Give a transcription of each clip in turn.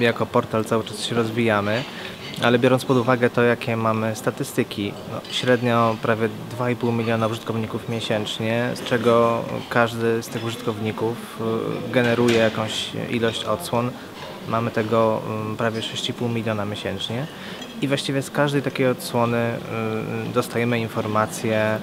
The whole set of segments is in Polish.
Jako portal cały czas się rozwijamy, ale biorąc pod uwagę to, jakie mamy statystyki, no, średnio prawie 2,5 miliona użytkowników miesięcznie, z czego każdy z tych użytkowników y, generuje jakąś ilość odsłon. Mamy tego y, prawie 6,5 miliona miesięcznie i właściwie z każdej takiej odsłony y, dostajemy informacje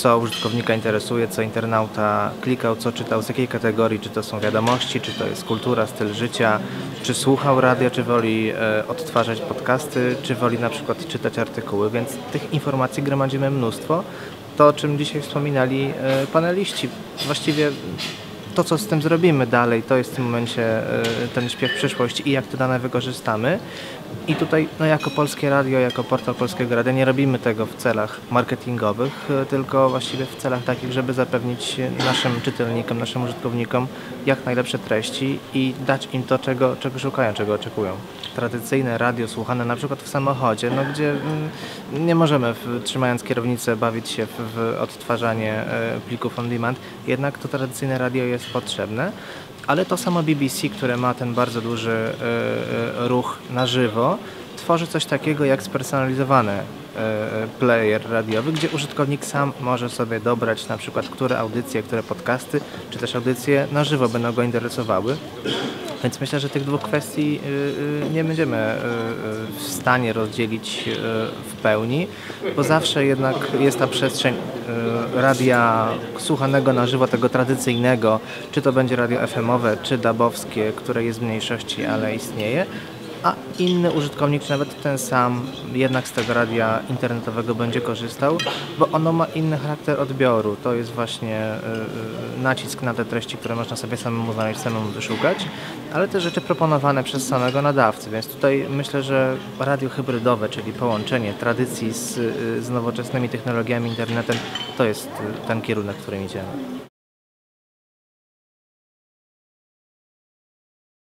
co użytkownika interesuje, co internauta klikał, co czytał, z jakiej kategorii, czy to są wiadomości, czy to jest kultura, styl życia, czy słuchał radia, czy woli e, odtwarzać podcasty, czy woli na przykład czytać artykuły, więc tych informacji gromadzimy mnóstwo. To, o czym dzisiaj wspominali e, paneliści, właściwie to, co z tym zrobimy dalej, to jest w tym momencie e, ten śpiew przyszłości i jak te dane wykorzystamy. I tutaj, no jako Polskie Radio, jako portal Polskiego Radia nie robimy tego w celach marketingowych, e, tylko właściwie w celach takich, żeby zapewnić naszym czytelnikom, naszym użytkownikom jak najlepsze treści i dać im to, czego, czego szukają, czego oczekują. Tradycyjne radio słuchane na przykład w samochodzie, no gdzie mm, nie możemy w, trzymając kierownicę bawić się w, w odtwarzanie e, plików on demand, jednak to tradycyjne radio jest potrzebne ale to samo BBC, które ma ten bardzo duży y, y, ruch na żywo, tworzy coś takiego jak spersonalizowany y, player radiowy, gdzie użytkownik sam może sobie dobrać na przykład, które audycje, które podcasty, czy też audycje na żywo będą go interesowały. Więc myślę, że tych dwóch kwestii nie będziemy w stanie rozdzielić w pełni, bo zawsze jednak jest ta przestrzeń radia słuchanego na żywo, tego tradycyjnego, czy to będzie radio FM-owe, czy dabowskie, które jest w mniejszości, ale istnieje, a inny użytkownik, czy nawet ten sam, jednak z tego radia internetowego będzie korzystał, bo ono ma inny charakter odbioru. To jest właśnie yy, nacisk na te treści, które można sobie samemu znaleźć, samemu wyszukać, ale te rzeczy proponowane przez samego nadawcę. Więc tutaj myślę, że radio hybrydowe, czyli połączenie tradycji z, yy, z nowoczesnymi technologiami, internetem, to jest ten kierunek, w którym idziemy.